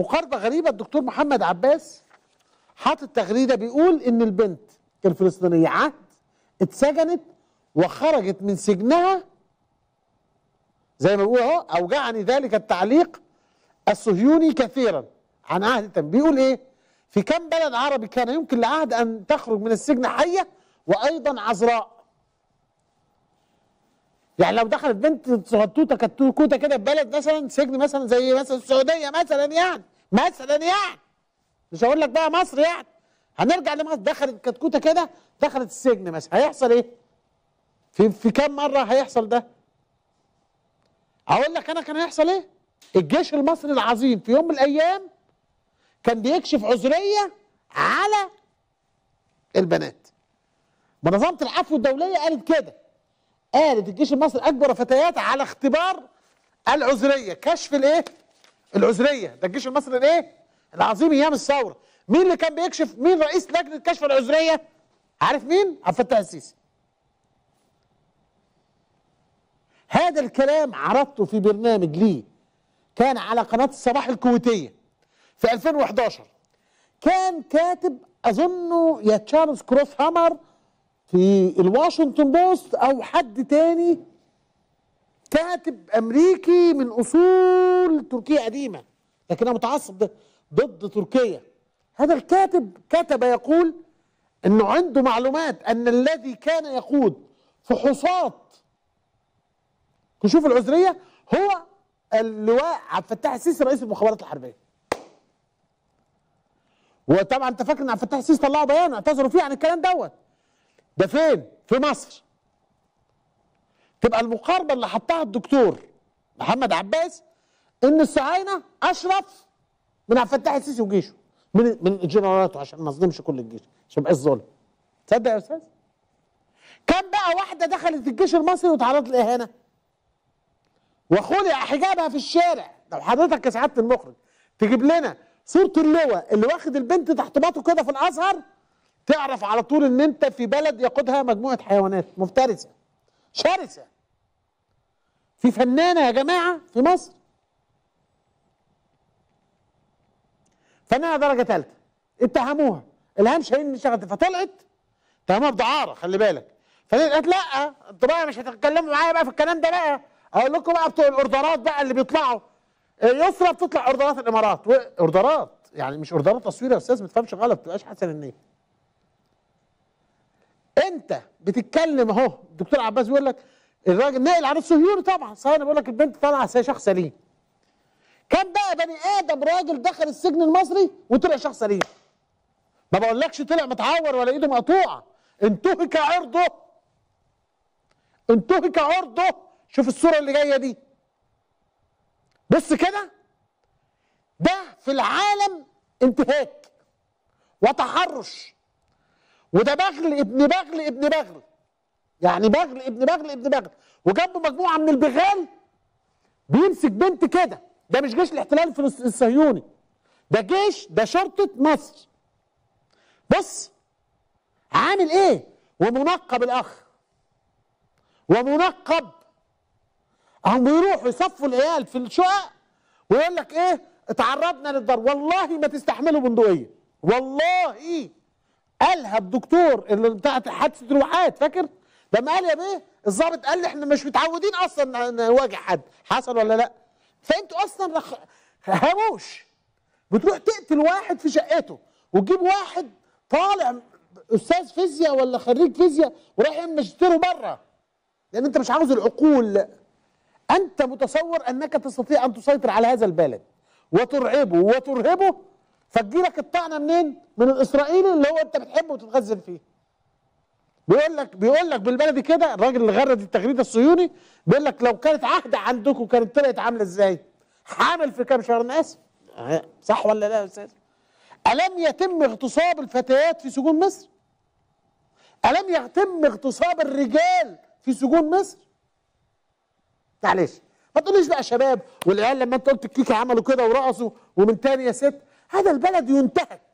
مقاربه غريبة. الدكتور محمد عباس حاطط تغريدة بيقول إن البنت الفلسطينية عهد اتسجنت وخرجت من سجنها. زي ما بيقول أهو أوجعني ذلك التعليق الصهيوني كثيرا عن عهد بيقول إيه؟ في كم بلد عربي كان يمكن لعهد أن تخرج من السجن حية؟ وأيضا عذراء يعني لو دخلت بنت صغنطوطة كتكوتة كده في بلد مثلا سجن مثلا زي مثلا السعودية مثلا يعني مثلا يعني مش هقول لك بقى مصر يعني هنرجع لمصر دخلت كتكوتة كده دخلت السجن مثلا هيحصل إيه؟ في في كام مرة هيحصل ده؟ أقول لك أنا كان هيحصل إيه؟ الجيش المصري العظيم في يوم من الأيام كان بيكشف عذرية على البنات. منظمه العفو الدولية قالت كده قالت الجيش المصري اجبر فتيات على اختبار العذرية كشف الإيه؟ العذرية ده الجيش المصري الإيه؟ العظيم أيام الثورة مين اللي كان بيكشف مين رئيس لجنة كشف العذرية؟ عارف مين؟ عبد الفتاح السيسي هذا الكلام عرضته في برنامج لي كان على قناة الصباح الكويتية في 2011 كان كاتب أظنه يا تشارلز كراوتهامر في الواشنطن بوست أو حد تاني كاتب أمريكي من أصول تركية قديمة لكنه متعصب ضد تركيا. هذا الكاتب كتب يقول إنه عنده معلومات أن الذي كان يقود فحوصات كشوف العذرية هو اللواء عبد الفتاح السيسي رئيس المخابرات الحربية. وطبعا انت فاكر إن عبد الفتاح السيسي طلعوا بيان اعتذروا فيه عن الكلام دوت. ده فين؟ في مصر. تبقى المقاربة اللي حطها الدكتور محمد عباس إن الصهاينه أشرف من عبد الفتاح السيسي وجيشه من من جنرالاته عشان ما اظلمش كل الجيش عشان ما يبقاش ظلم. تصدق يا أستاذ؟ كم بقى واحدة دخلت الجيش المصري وتعرضت للإهانة؟ وخلع حجابها في الشارع لو حضرتك يا سعادة المخرج تجيب لنا صورة اللواء اللي واخد البنت تحت باطه كده في الأزهر تعرف على طول إن أنت في بلد يقودها مجموعة حيوانات مفترسة شرسة. في فنانة يا جماعة في مصر. فنانة درجة ثالثه اتهموها. الهام شاهين شغلت فطلعت. اتهموها بدعارة خلي بالك. فقالت لا أنتوا بقى مش هتتكلموا معايا بقى في الكلام ده بقى. أقول لكم بقى بتوع الأوردرات بقى اللي بيطلعوا. يسرى بتطلع أوردرات الإمارات. أوردرات. يعني مش أوردرات تصوير يا أستاذ ما تفهمش غلط ما تبقاش حسن النية. انت بتتكلم اهو الدكتور عباس بيقول لك الراجل ناقل عن الصهيوني طبعا صحيح بيقول لك البنت طالعة شخص سليم. كم بقى بني آدم راجل دخل السجن المصري وطلع شخص سليم. ما بقولكش طلع متعور ولا إيده مقطوعة. انتهك عرضه انتهك عرضه شوف الصورة اللي جاية دي. بص كده. ده في العالم انتهاك وتحرش. وده بغل ابن بغل ابن بغل يعني بغل ابن بغل ابن بغل وجنبه مجموعة من البغال بيمسك بنت كده. ده مش جيش الاحتلال الصهيوني. ده جيش ده شرطة مصر. بص عامل إيه؟ ومنقب الأخ. ومنقب. هم بيروحوا يصفوا العيال في الشقق ويقول لك إيه؟ اتعرضنا للضرب. والله ما تستحملوا بندقية. والله. قالها الدكتور اللي بتاعت حادثة الواحات فاكر؟ لما قال يا بيه الضابط قال لي إحنا مش متعودين أصلا نواجه حد. حصل ولا لأ؟ فأنتوا أصلا رخ... هاموش بتروح تقتل واحد في شقته وتجيب واحد طالع أستاذ فيزياء ولا خريج فيزياء ورايح ماجستيره بره. لأن أنت مش عاوز العقول. أنت متصور أنك تستطيع أن تسيطر على هذا البلد وترعبه وترهبه فتجيلك الطعنه منين؟ من الإسرائيلي اللي هو أنت بتحبه وتتغزل فيه. بيقول لك بيقول لك بالبلدي كده الراجل اللي غرد التغريده الصهيوني بيقول لك لو كانت عهده عندكم كانت طلعت عاملة إزاي؟ حامل في كام شهر أنا آسف صح ولا لا يا أستاذ؟ ألم يتم اغتصاب الفتيات في سجون مصر؟ ألم يتم اغتصاب الرجال في سجون مصر؟ معلش ما تقوليش بقى شباب والعيال لما أنت قلت الكيكة عملوا كده ورقصوا ومن تاني يا ست هذا البلد ينتهك.